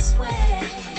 sweat.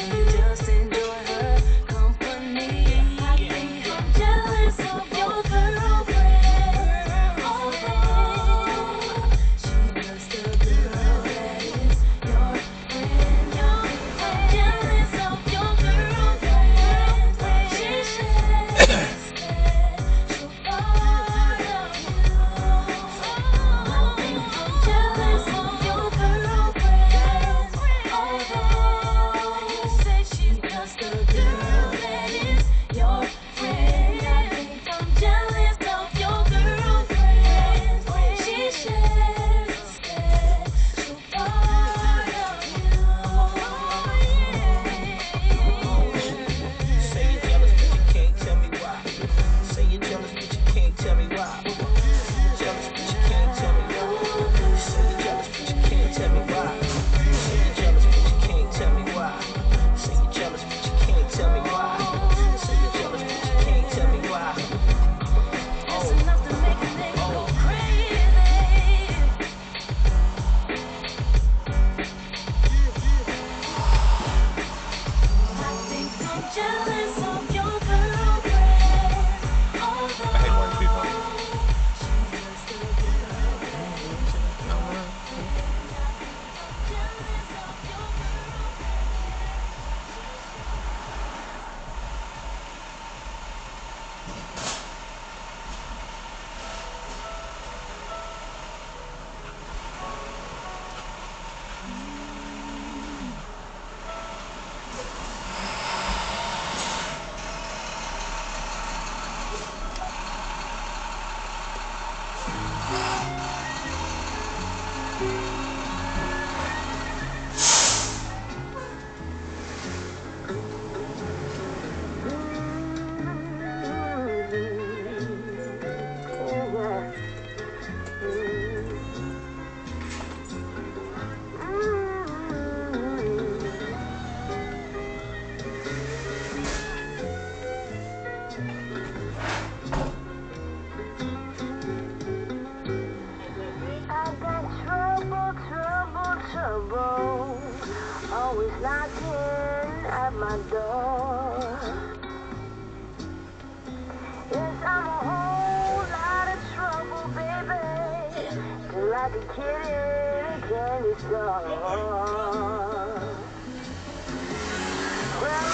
trouble, always knocking at my door. Yes, I'm a whole lot of trouble, baby, just like a kid in a candy store. Well,